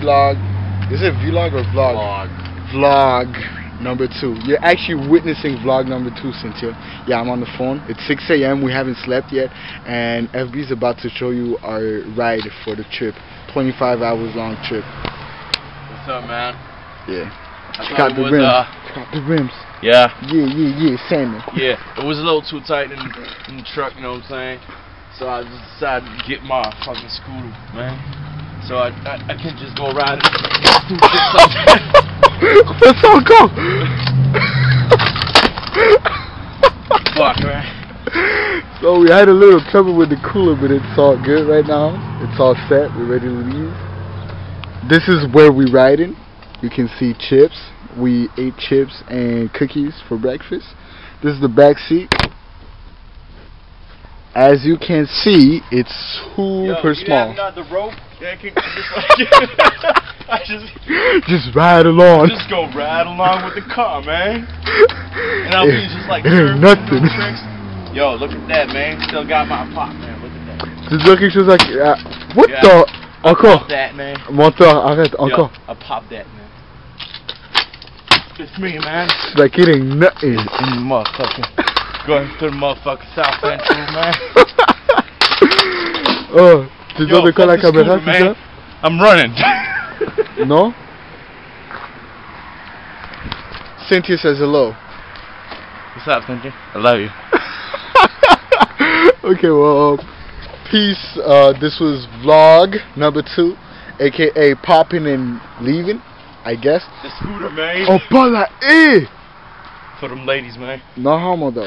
vlog. Is it vlog or vlog? Vlog. Vlog number two. You're actually witnessing vlog number two, Cynthia. Yeah, I'm on the phone. It's 6 a.m. We haven't slept yet, and FB's about to show you our ride for the trip. 25 hours long trip. What's up, man? Yeah. I Check out the was, rims. uh, Check out the rims. yeah, Yeah, yeah, yeah, Sandman. yeah. It was a little too tight in, in the truck, you know what I'm saying? So I just decided to get my fucking scooter, man. So I I, I can't just go riding. Let's all go. Fuck, man. So we had a little trouble with the cooler, but it's all good right now. It's all set. We're ready to leave. This is where we're riding. You can see chips. We ate chips and cookies for breakfast. This is the back seat. As you can see, it's super small. The rope. Yeah, I can just I just Just ride along. just go ride along with the car, man. And I'll be just like it ain't nothing. Yo, look at that, man. Still got my pop, man. Look at that. Just looking, she was like, uh, "What Yeah. the? Encore, Pop that, man. moteur, arrête, Yo, encore." I pop that, man. It's me, man. Like, "It ain't nothing." In the motherfucking going through the motherfucking South Central, man. Oh, tu dois de quoi la caméra, c'est man. I'm running. ça? Non? Cynthia says hello. What's up, Cynthia? I love you. okay, well, peace. Uh, this was vlog number two, aka popping and leaving, I guess. The scooter, man. Oh, pas la Forumdayız mı? Nahamo'da.